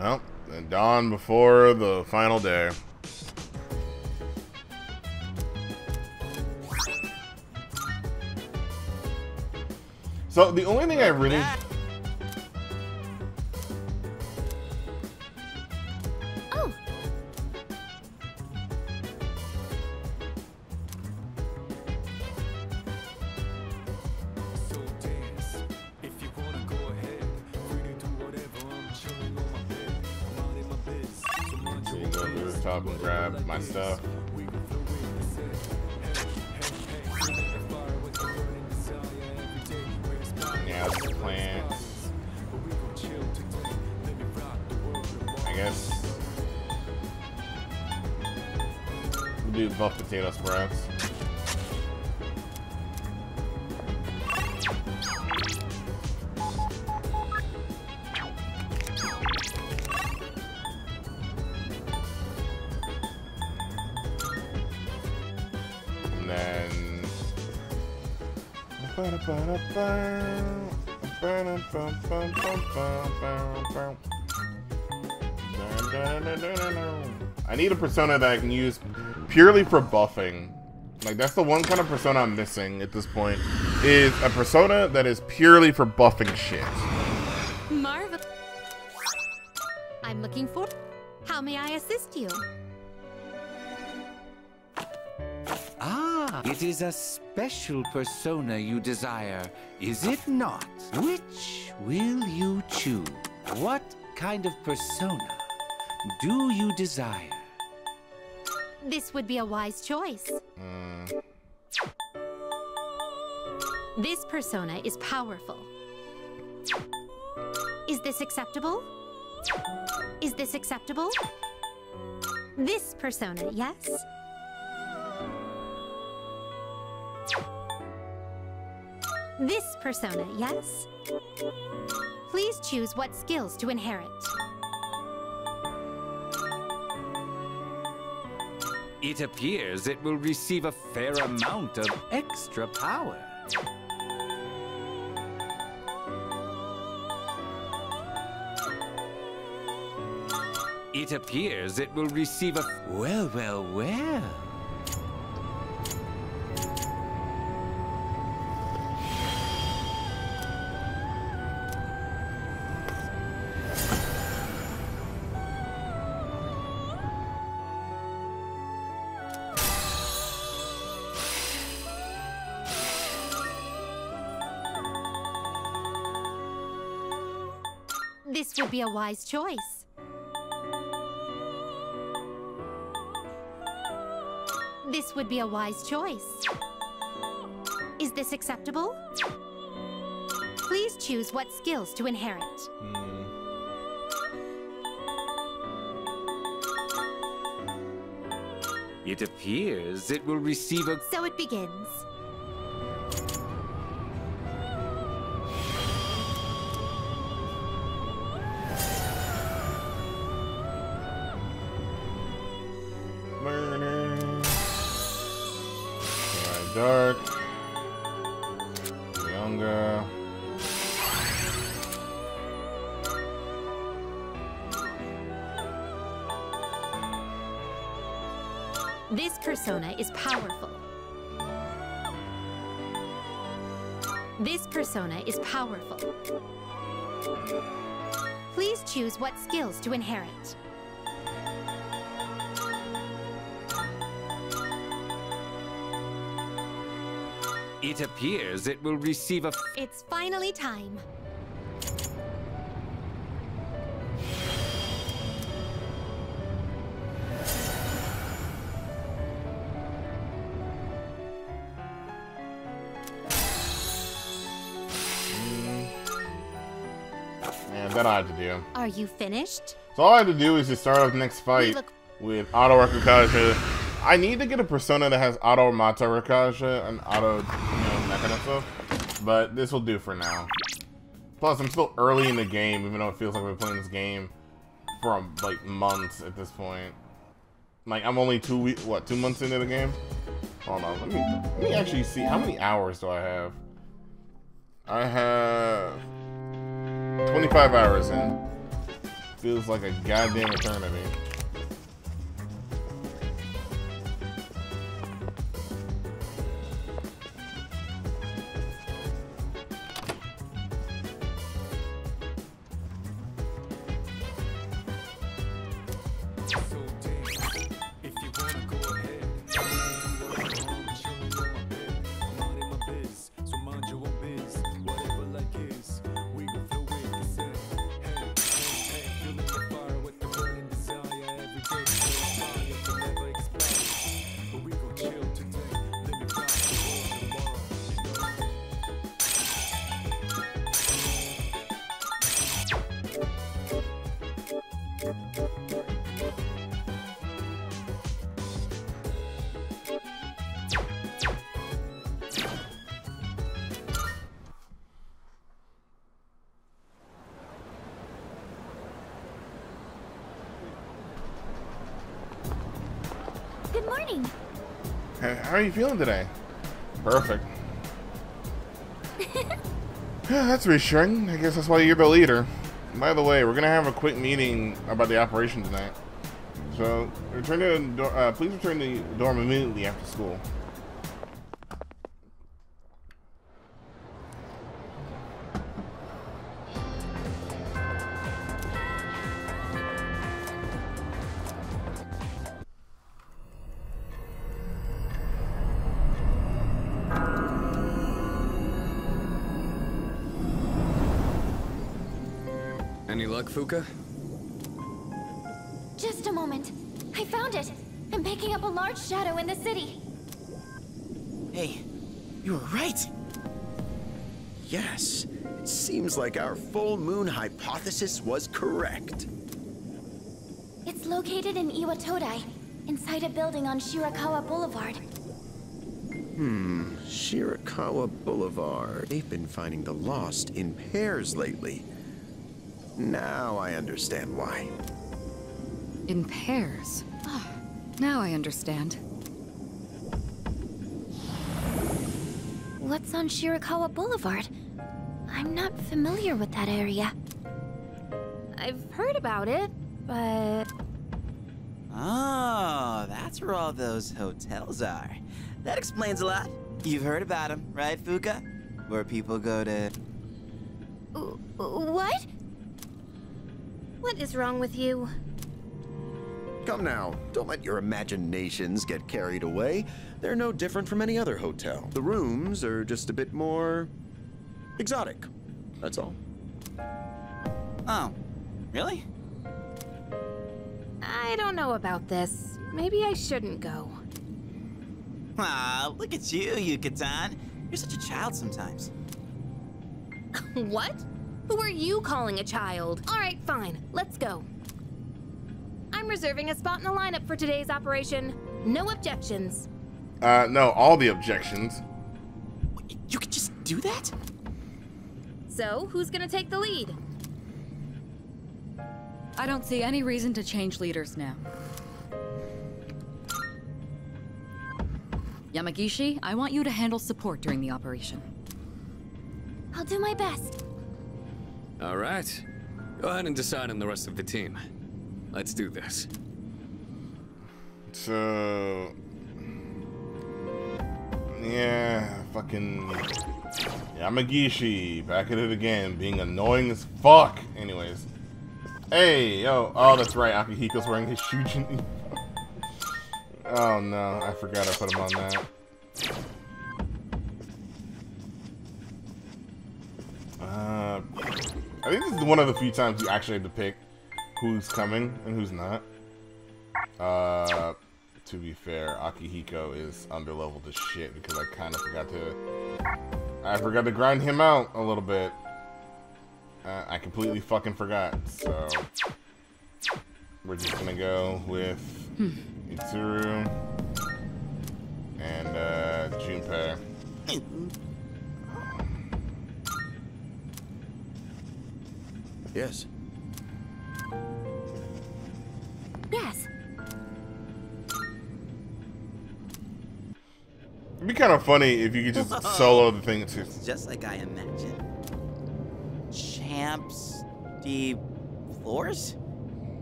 Well, dawn before the final day. So the only thing I really need a persona that I can use purely for buffing. Like that's the one kind of persona I'm missing at this point. Is a persona that is purely for buffing shit. Marvel. I'm looking for. How may I assist you? Ah, it is a special persona you desire, is it not? Which will you choose? What kind of persona do you desire? This would be a wise choice. Mm, This persona is powerful. Is this acceptable? Is this acceptable? This persona, yes? This persona, yes? Please choose what skills to inherit. It appears it will receive a fair amount of extra power. It appears it will receive a. Well, well, well. A wise choice. This would be a wise choice. Is this acceptable? Please choose what skills to inherit. mm. It appears it will receive a. So it begins. Dark. This persona is powerful. This persona is powerful. Please choose what skills to inherit. It appears it will receive a. It's finally time. Mm. Yeah, that I had to do. Are you finished? So all I had to do is just start off the next fight with Auto Rakukaja. I need to get a persona that has Auto Mata Rakasha and Auto, you know, stuff. But this will do for now. Plus, I'm still early in the game, even though it feels like we've been playing this game for like months at this point. Like I'm only two weeks, what, two months into the game? Hold on, let me let me actually see how many hours do I have. I have 25 hours in. feels like a goddamn eternity. How are you feeling today? Perfect. Yeah, that's reassuring. I guess that's why you're the leader. By the way, we're gonna have a quick meeting about the operation tonight. So, return to uh, please return to the dorm immediately after school. Fuuka? Just a moment. I found it. I'm picking up a large shadow in the city. Hey, you were right. Yes, it seems like our full moon hypothesis was correct. It's located in Iwatodai, inside a building on Shirakawa Boulevard. Hmm, Shirakawa Boulevard. They've been finding the lost in pairs lately. Now I understand why. In pairs. Ah, now I understand. What's on Shirakawa Boulevard? I'm not familiar with that area. I've heard about it, but Oh, that's where all those hotels are. That explains a lot. You've heard about them, right, Fuuka? Where people go to. What? What is wrong with you? Come now, don't let your imaginations get carried away. They're no different from any other hotel. The rooms are just a bit more exotic. That's all. Oh, really? I don't know about this. Maybe I shouldn't go. Ah, look at you, Yuka-tan. You're such a child sometimes. what? Who are you calling a child? All right, fine. Let's go. I'm reserving a spot in the lineup for today's operation. No objections. Uh, no, all the objections. You could just do that? So, who's gonna take the lead? I don't see any reason to change leaders now. Yamagishi, I want you to handle support during the operation. I'll do my best. All right. Go ahead and decide on the rest of the team. Let's do this. So, yeah, fucking Yamagishi back at it again, being annoying as fuck. Anyways, hey, yo, oh, that's right, Akihiko's wearing his Shujin. oh no, I forgot I put him on that. I think this is one of the few times you actually had to pick who's coming and who's not. Uh, to be fair, Akihiko is underleveled as shit because I kind of forgot to. I forgot to grind him out a little bit. Uh, I completely fucking forgot. So we're just gonna go with Mitsuru and uh, Junpei. Yes. Yes. It'd be kind of funny if you could just solo the thing too. Just like I imagined. Champs. de fleurs?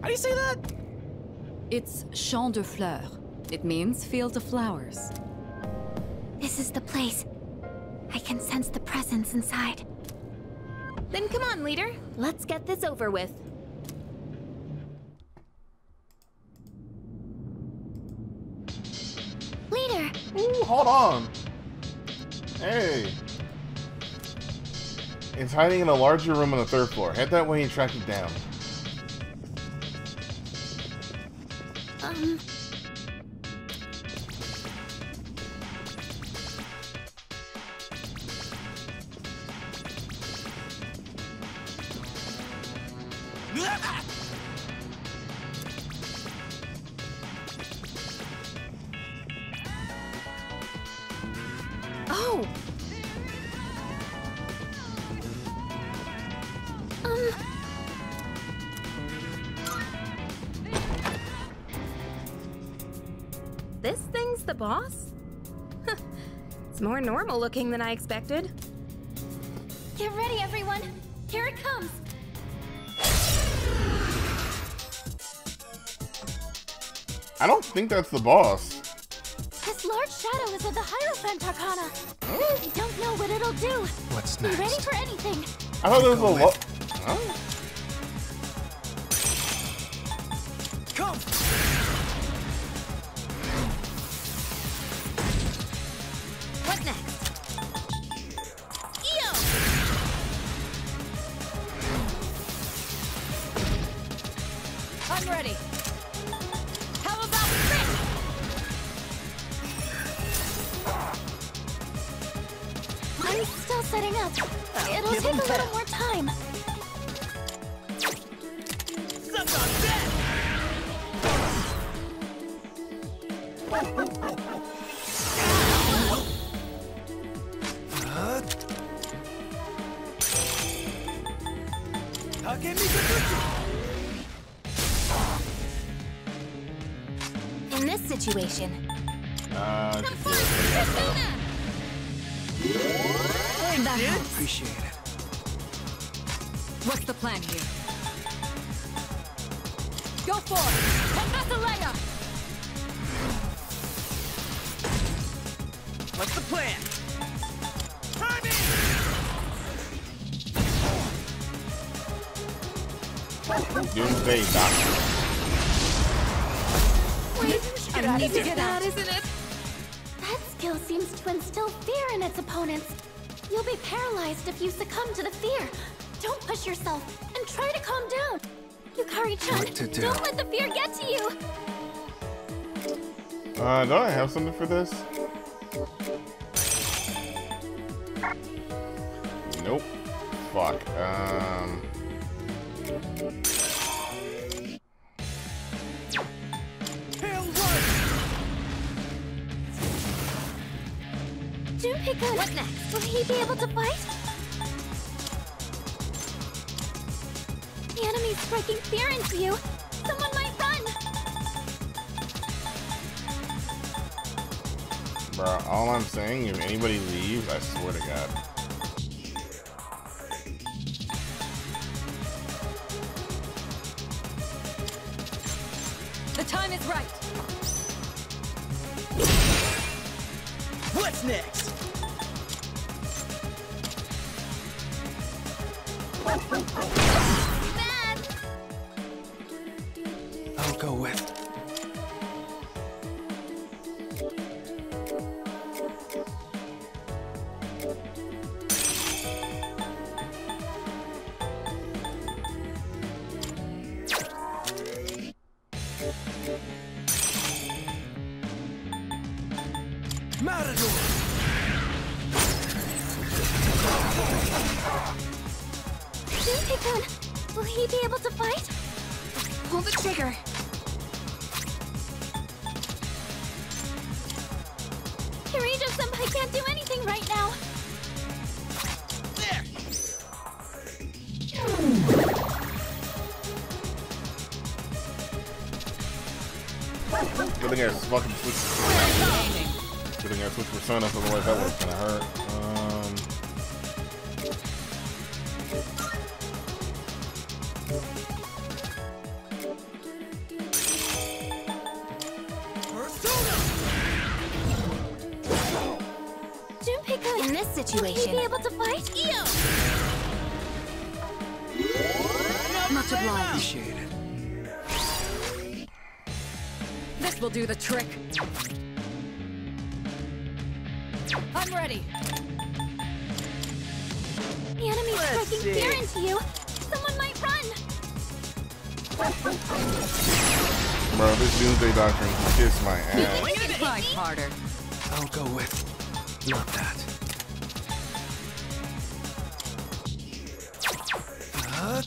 How do you say that? It's Champ de Fleurs. It means field of flowers. This is the place. I can sense the presence inside. Then come on, leader. Let's get this over with. Leader, Ooh, hold on. Hey. It's hiding in a larger room on the third floor. Head that way and track it down. um, more normal looking than I expected. get ready, everyone. Here it comes. I don't think that's the boss. This large shadow is of the Hierophant Arcana. I don't know what it'll do. What's next? Be ready next? for anything. I thought there was a lo- I'm still setting up. It'll take a little hell. more time. Suck on that! In this situation, Uh, come just forward, do That helps. Appreciate it. What's the plan here? Go for it! Penthesilea! What's the plan? Doomsday Doctrine. Wait, I need to get out. That isn't it? that skill seems to instill fear in its opponents. You'll be paralyzed if you succumb to the fear. Don't push yourself and try to calm down. Yukari-chan, What to do? don't let the fear get to you. Uh, don't I have something for this? Nope. Fuck. Um. Will he be able to fight? The enemy's striking fear into you. Someone might run. Bro, all I'm saying, if anybody leaves, I swear to God. The time is right. What's next? Oh, oh, oh, oh. This will do the trick. I'm ready. The enemy's Let's striking fear into you. Someone might run. Bro, this Doomsday Doctrine can kiss my ass. We can try harder. I'll go with not that. Uh,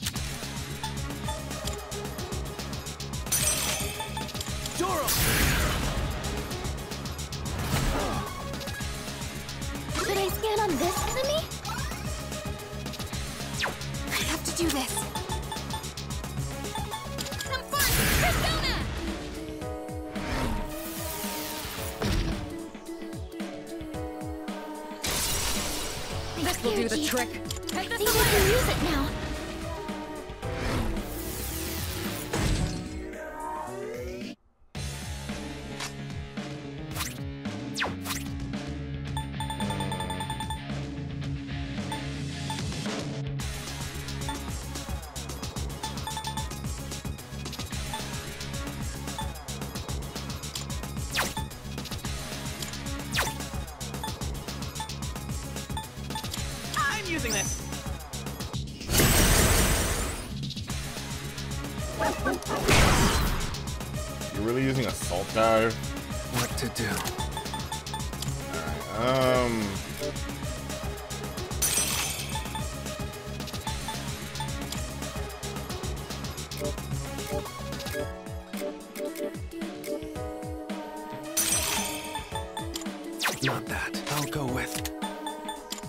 Not that. I'll go with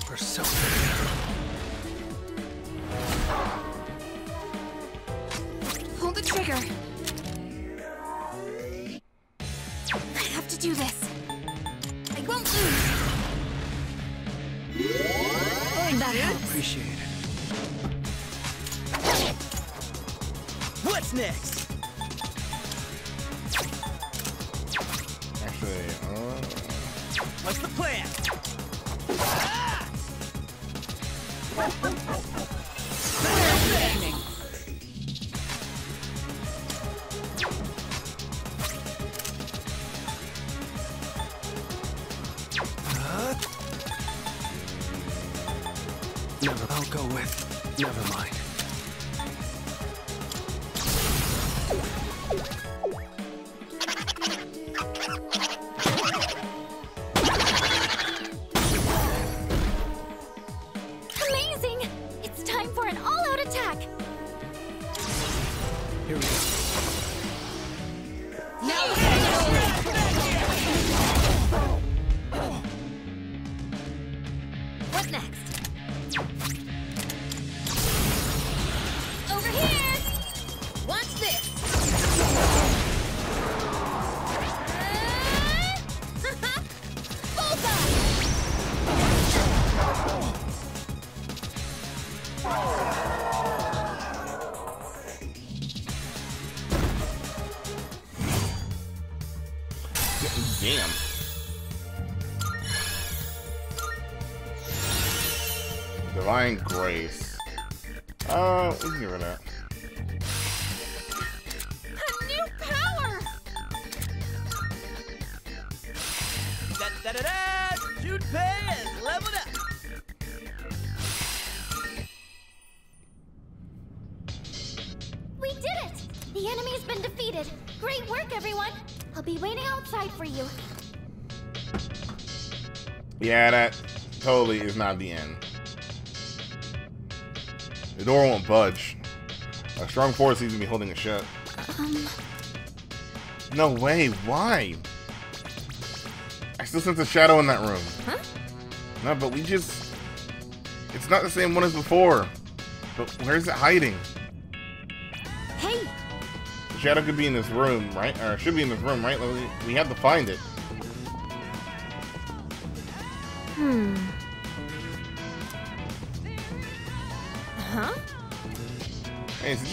Persona. Hold the trigger. Damn. Divine Grace. Uh, we can that. Is not the end. The door won't budge. A strong force needs to be holding it shut. Um, No way, why? I still sense a shadow in that room. Huh? No, but we just... It's not the same one as before. But where's it hiding? Hey, The shadow could be in this room, right? Or it should be in this room, right? We have to find it.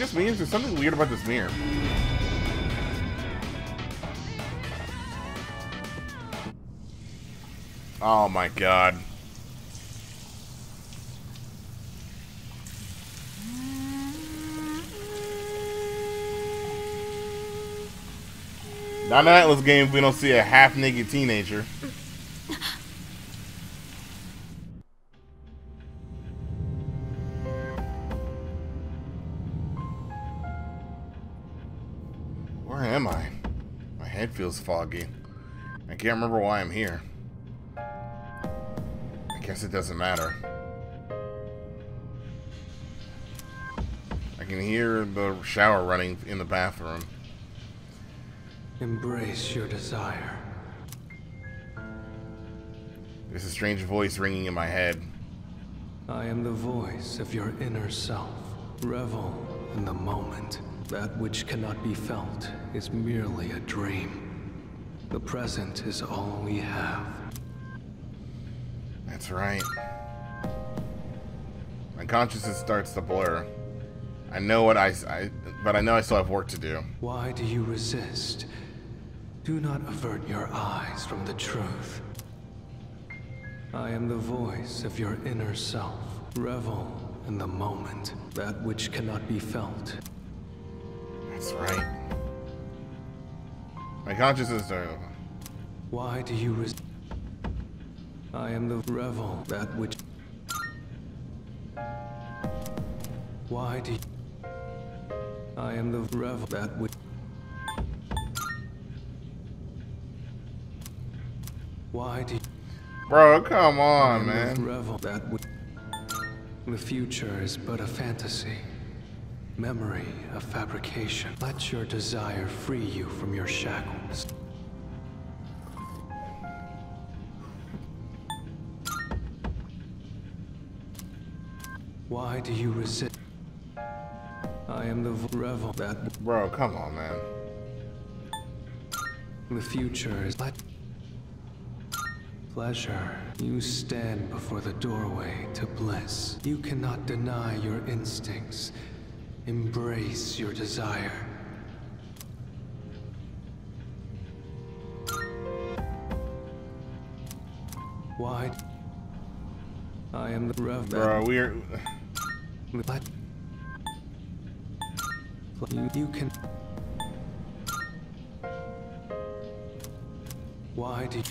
just means There's something weird about this mirror. Oh my god. Not that was game if we don't see a half naked teenager. Am I? My head feels foggy. I can't remember why I'm here. I guess it doesn't matter. I can hear the shower running in the bathroom. Embrace your desire. There's a strange voice ringing in my head. I am the voice of your inner self. Revel in the moment. That which cannot be felt is merely a dream. The present is all we have. That's right. My consciousness starts to blur. I know what I, I, but I know I still have work to do. Why do you resist? Do not avert your eyes from the truth. I am the voice of your inner self. Revel in the moment. That which cannot be felt That's right. My consciousness started. Why do you res- I am the revel, that which. Why do you... I am the revel, that which. Why do you... Bro, come I on, am the man. revel, that which. The future is but a fantasy. Memory, a fabrication. Let your desire free you from your shackles. Why do you resist? I am the revel that Bro, come on, man. the future is let pleasure. You stand before the doorway to bliss. You cannot deny your instincts. Embrace your desire. Why? I am the rev. Bro, we're. Let you, you can. Why do you...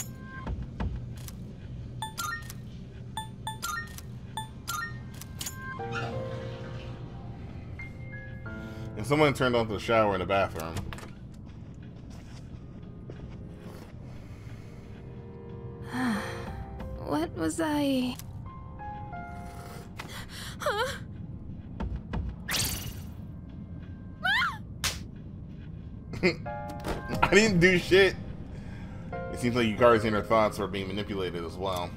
someone turned off the shower in the bathroom. What was I. Huh? I didn't do shit. It seems like Yukari's inner thoughts are being manipulated as well.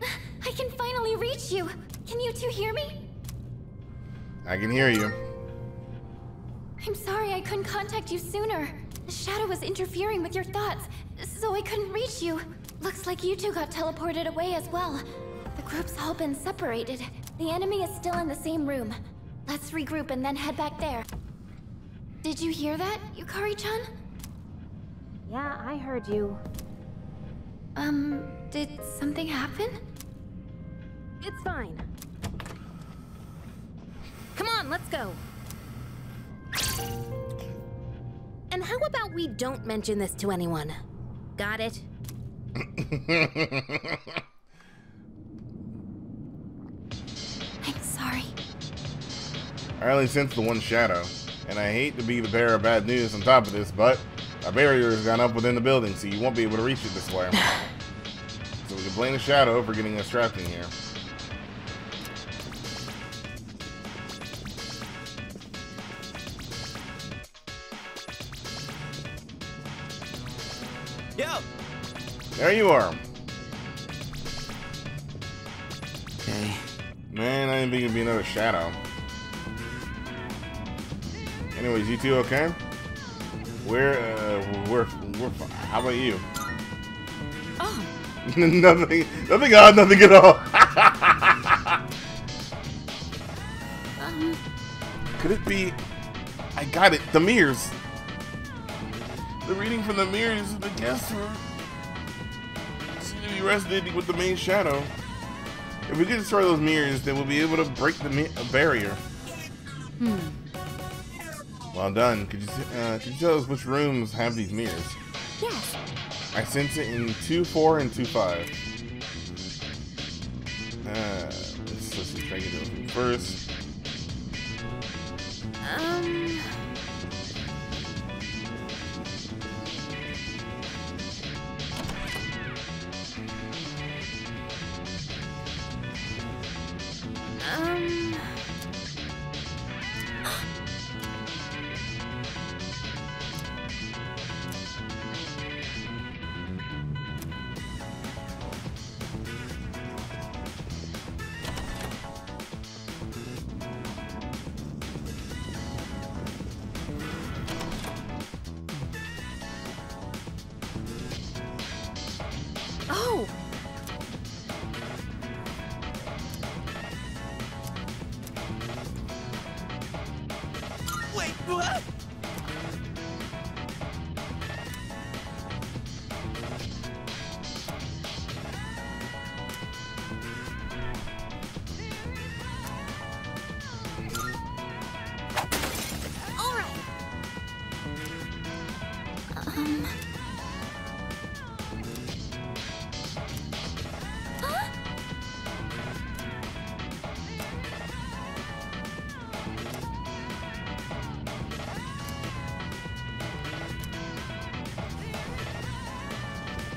I can finally reach you. Can you two hear me? I can hear you. I'm sorry I couldn't contact you sooner. The shadow was interfering with your thoughts, so I couldn't reach you. Looks like you two got teleported away as well. The group's all been separated. The enemy is still in the same room. Let's regroup and then head back there. Did you hear that, Yukari-chan? Yeah, I heard you. Um, did something happen? It's fine. Come on, let's go. And how about we don't mention this to anyone? Got it? I'm sorry. I only sense the one shadow, and I hate to be the bearer of bad news on top of this, but a barrier has gone up within the building, so you won't be able to reach it this way. so we can blame the shadow for getting us trapped in here. There you are. Okay. Man, I didn't think it'd be another shadow. Anyways, you two okay? We're, uh, we're, we're fine. How about you? Oh, nothing, nothing odd, nothing at all. um, Could it be? I got it. The mirrors. The reading from the mirrors in the guest room resonating with the main shadow. If we can destroy those mirrors, then we'll be able to break the uh, barrier. Hmm. Well done. Could you uh, could you tell us which rooms have these mirrors? Yes. I sense it in two four and two five. Uh, let's. Try to get those first.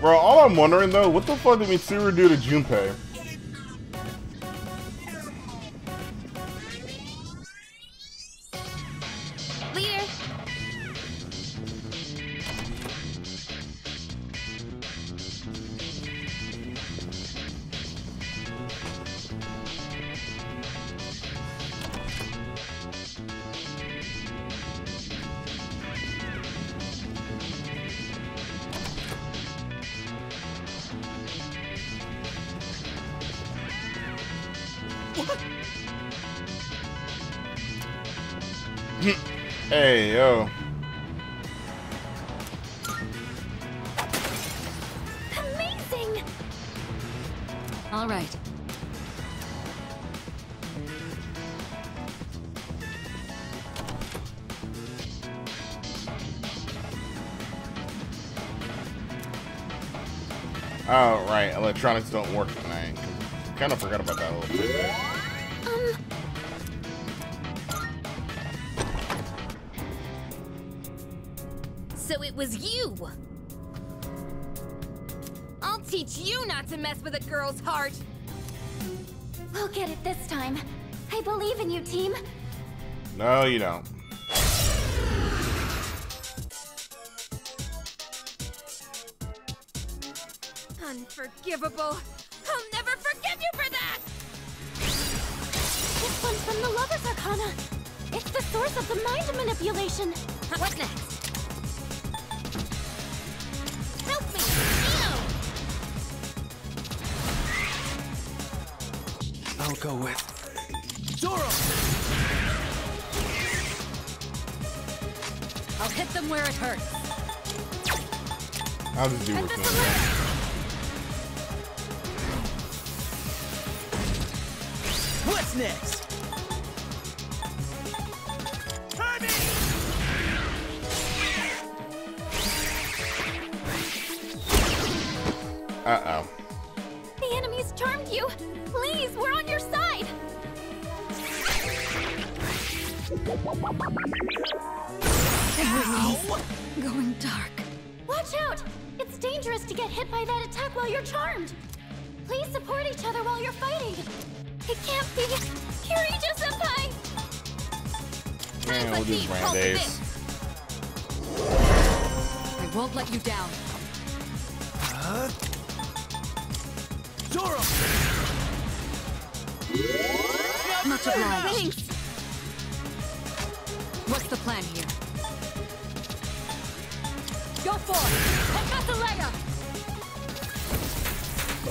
Bro, all I'm wondering though, what the fuck did Mitsuru do to Junpei? Hey, yo. Amazing! All right. Oh, right. Electronics don't work tonight. Kind of forgot about that a little bit. Was you. I'll teach you not to mess with a girl's heart. We'll get it this time. I believe in you, team. No, you don't. Unforgivable. I'll never forgive you for that! This one's from the Lover's Arcana. It's the source of the mind manipulation. What next? Where it hurts. How does do work? man? What's next? Uh-oh. The enemy's charmed you. Please, we're on your side. Going dark. Watch out! It's dangerous to get hit by that attack while you're charmed. Please support each other while you're fighting. It can't be Kirito Senpai. Man, we'll do Deep, brand days. I won't let you down. Zoro! Much obliged. Thanks. What's the plan here?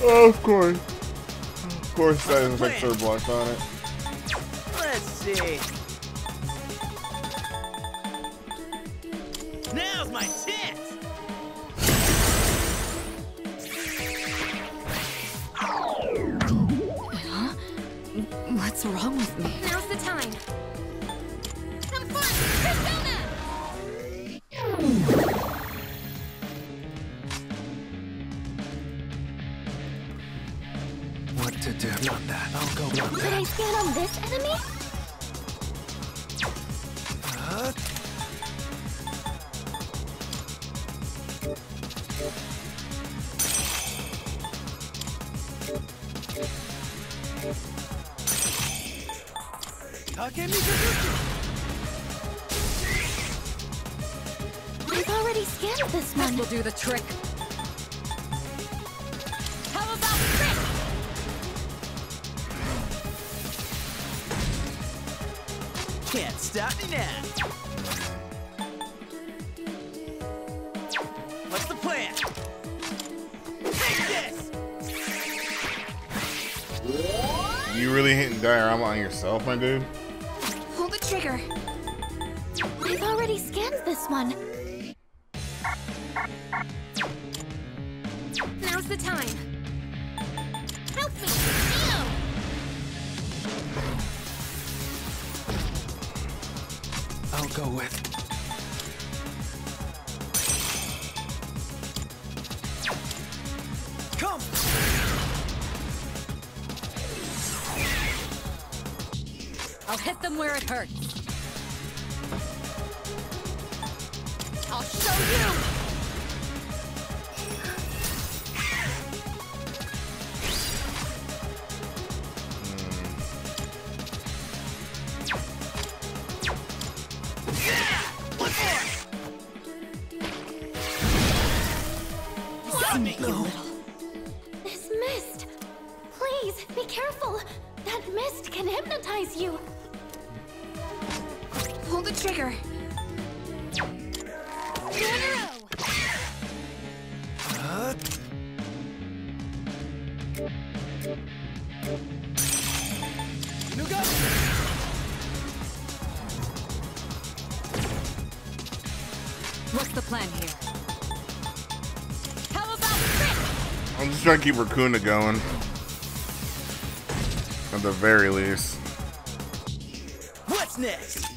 Oh, of course. Of course, that is like third block on it. Let's see. I've already scanned this one. This will do the trick. How about trick? Can't stop me now. What's the plan? Take this! You really hitting Diarama on yourself, my dude? Trigger. I've already scanned this one. Plan here? How about trick? I'm just trying to keep Rakunda going. At the very least. What's next?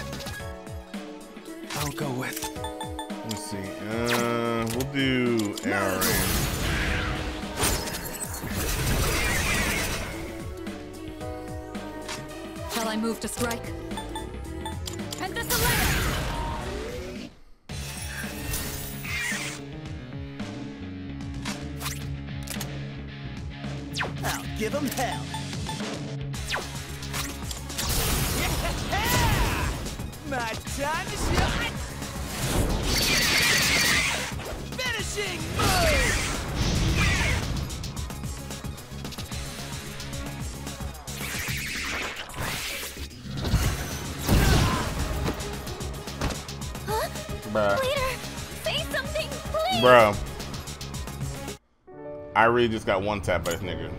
You. I'll go with. Let's see. Uh, we'll do arrow rain. Shall I move to strike? And this letter! I'll give him hell. Really just got one tap by this nigga.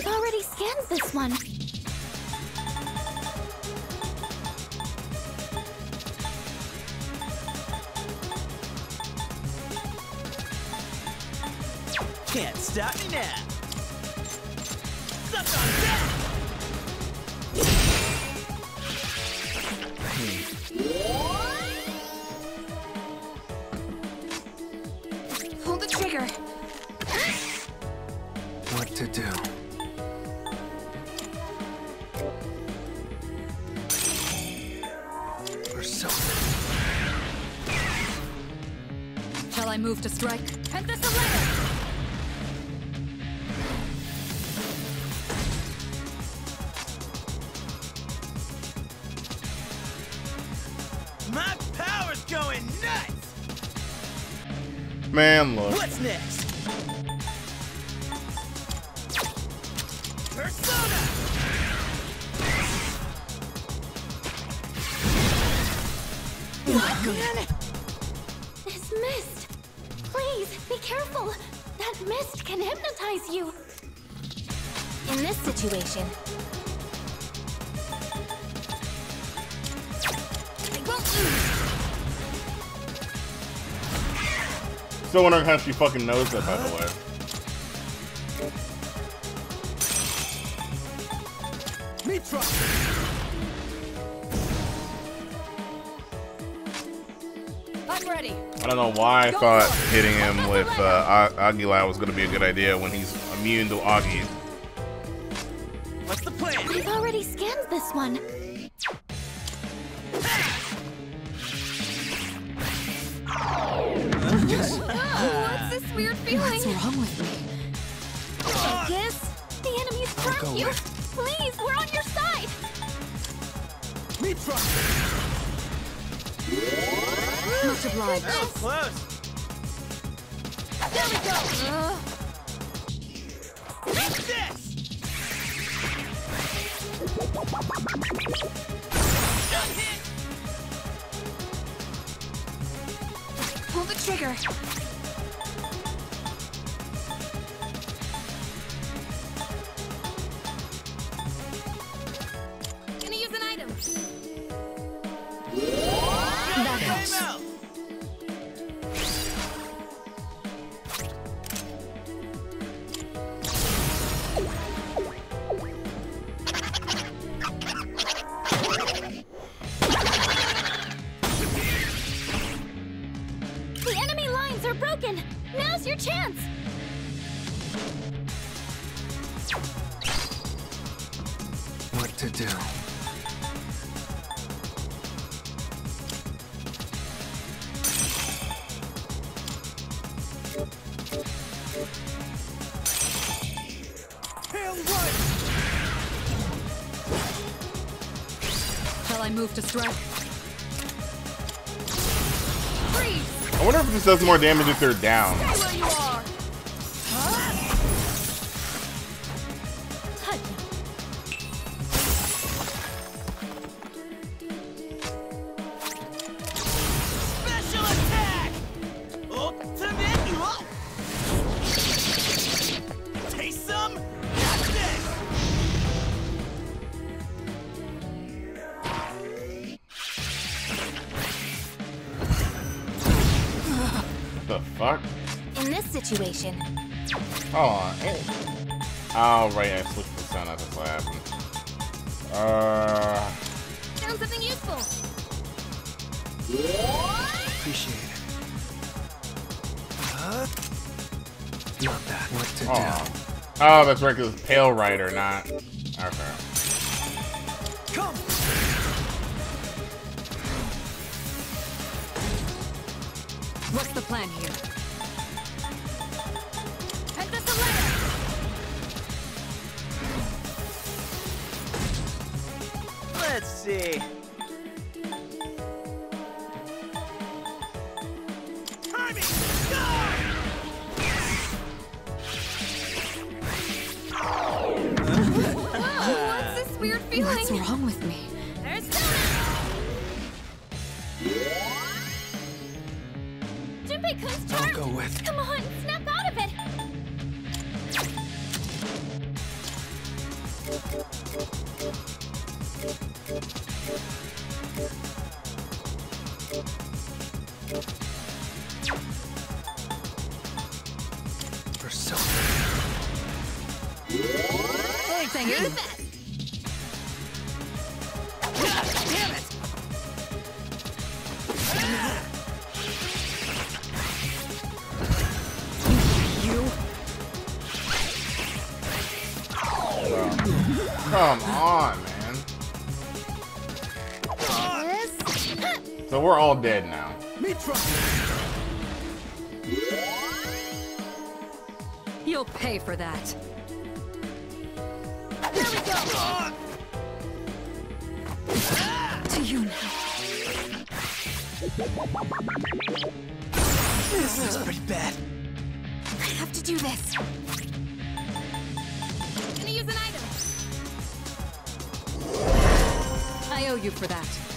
I've already scanned this one. Can't stop me now! Still wondering how she fucking knows that, by the way. I'm ready. I don't know why I thought hitting him with uh, A- Agilao was gonna be a good idea when he's immune to Agi. What's the plan? I've already scanned this one. What's weird feeling? What's wrong with me? I guess the enemy's go charmed you. with- Please, we're on your side. Mitra! Much obliged. That was close! There we go. Take this! Good hit! Pull the trigger. I wonder if this does more damage if they're down. Situation, Hold on. Hey. Oh, right, I switched the sound. That's what happened. Uh, found something useful. Appreciate it. Huh? Not that. What to oh. Oh, that's right, because Pale Rider, not... Okay. Come! What's the plan here? See. You? Come on, man. So we're all dead now. You'll pay for that. There we go! To you now. This is pretty bad. I have to do this. Gonna use an item. I owe you for that.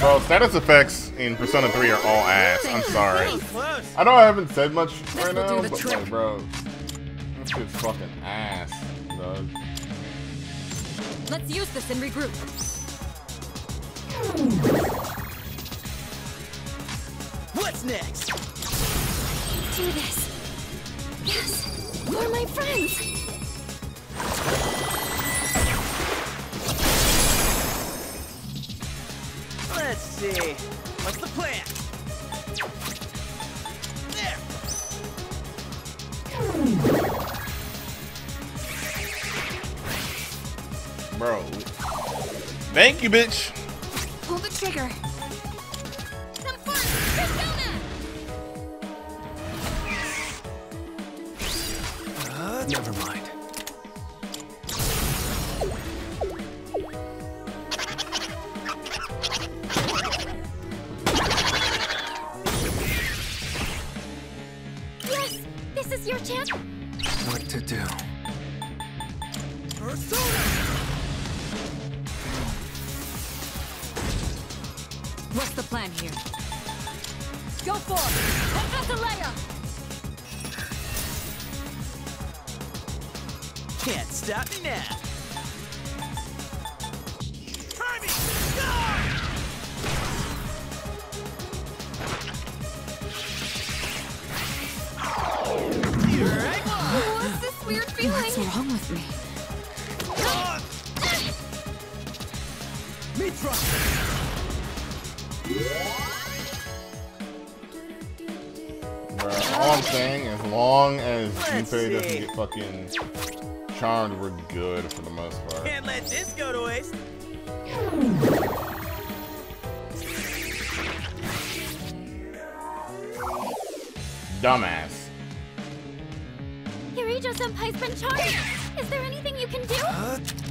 Bro, status effects in Persona 3 are all ass. I'm sorry. I know I haven't said much right now, the but like, bro, this shit's fucking ass, dog. Let's use this and regroup. What's next? Do this. Yes, for my friends. Let's see. What's the plan? There! Bro. Thank you, bitch. Pull the trigger. Bruh, all I'm saying, as long as Let's Junpei doesn't get fucking charmed, we're good for the most part. Can't let this go to waste. Dumbass. Yurijo Senpai's been charged. Is there anything you can do? What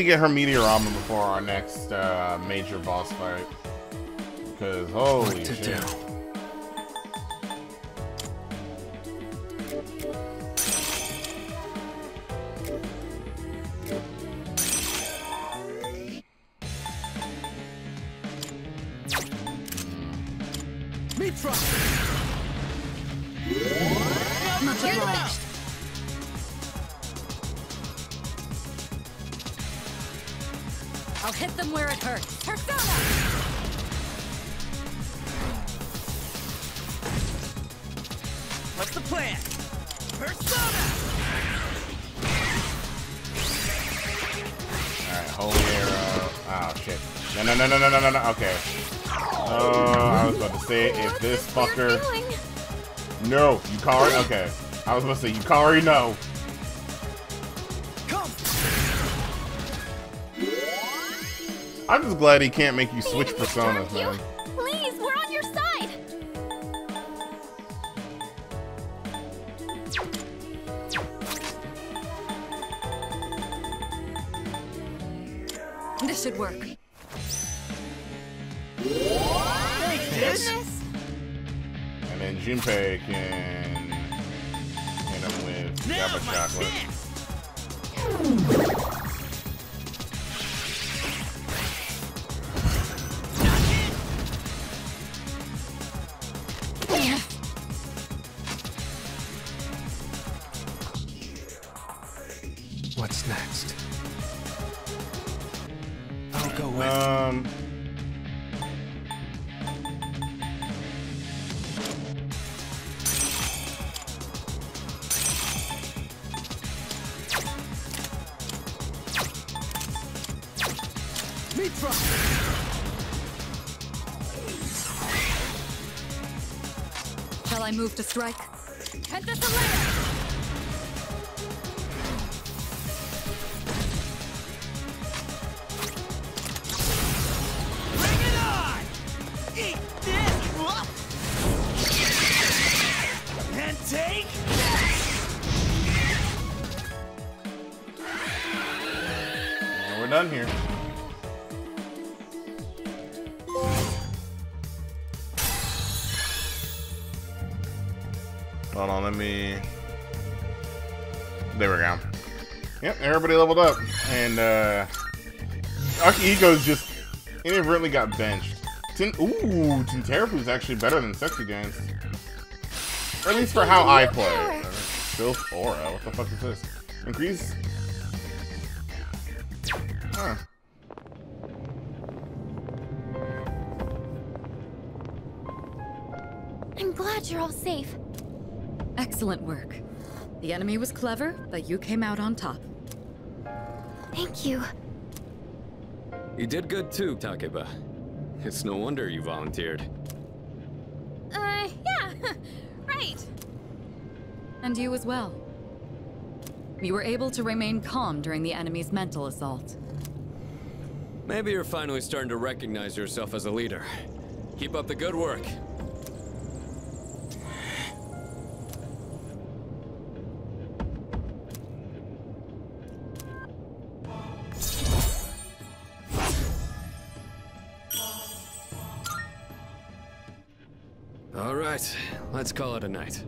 to get her Mediarama before our next uh, major boss fight. Because, holy shit. do? Plan? Persona! Alright, holy uh, ah, arrow. Oh, shit. No, no, no, no, no, no, no, no. Okay. Oh, I was about to say, if this fucker... Feeling. No, Yukari? Okay. I was about to say, Yukari, no. Come! I'm just glad he can't make you switch personas, distract you? man. Take And we're done here. Hold on, let me... There we go. Yep, everybody leveled up. And, uh... Akihiko's just inadvertently got benched. Tin Ooh, Tentarafoo's actually better than Sexy Dance. Or at least for how I play. Power. Still Aura. What the fuck is this? Increase... Huh. I'm glad you're all safe. Excellent work. The enemy was clever, but you came out on top. Thank you. You did good too, Takeba. It's no wonder you volunteered. Uh, yeah, right. And you as well. You were able to remain calm during the enemy's mental assault. Maybe you're finally starting to recognize yourself as a leader. Keep up the good work. All right, let's call it a night.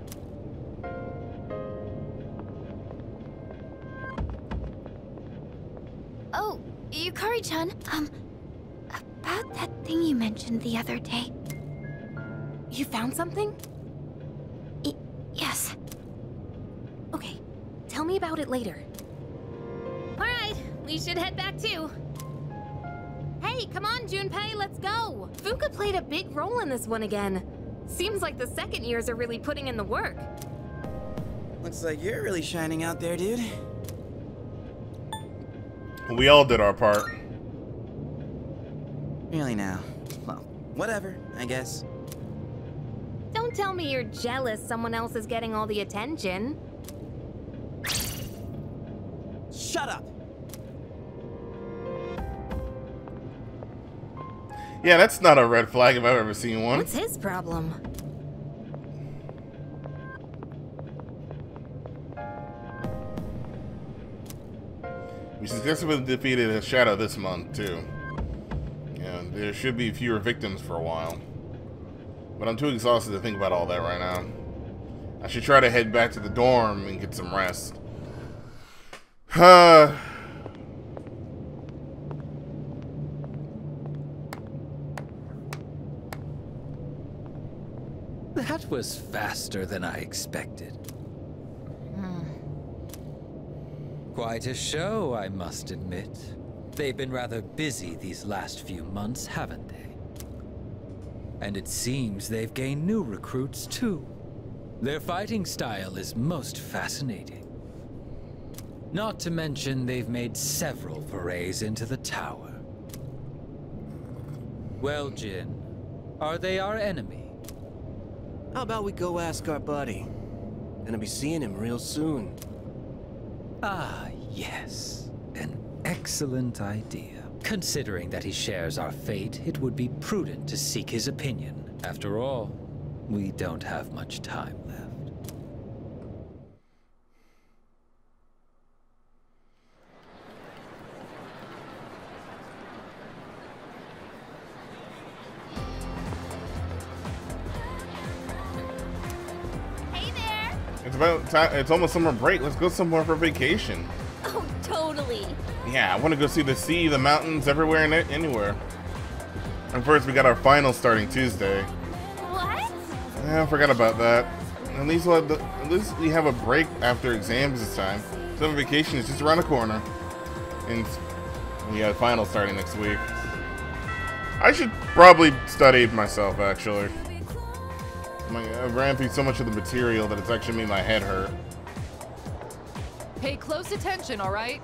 Oh, Yukari-chan, um, about that thing you mentioned the other day. You found something? Y yes. Okay, tell me about it later. Alright, we should head back too. Hey, come on, Junpei, let's go! Fuuka played a big role in this one again. Seems like the second years are really putting in the work. Looks like you're really shining out there, dude. We all did our part. Really now. Well, whatever, I guess. Don't tell me you're jealous someone else is getting all the attention. Shut up! Yeah, that's not a red flag if I've ever seen one. What's his problem? We successfully defeated a shadow this month, too. And there should be fewer victims for a while. But I'm too exhausted to think about all that right now. I should try to head back to the dorm and get some rest. Huh. That was faster than I expected. Quite a show, I must admit. They've been rather busy these last few months, haven't they? And it seems they've gained new recruits, too. Their fighting style is most fascinating. Not to mention they've made several forays into the tower. Well, Jin, are they our enemy? How about we go ask our buddy? Gonna be seeing him real soon. Ah, yes. An excellent idea. Considering that he shares our fate, it would be prudent to seek his opinion. After all, we don't have much time about time. It's almost summer break. Let's go somewhere for vacation. Oh, totally. Yeah, I want to go see the sea, the mountains, everywhere and anywhere. And first, we got our final starting Tuesday. What? Yeah, I forgot about that. At least, we'll have the, at least we have a break after exams this time. Summer vacation is just around the corner. And we got a final starting next week. I should probably study myself, actually. My, uh, I ran through so much of the material that it's actually made my head hurt. Pay close attention, all right?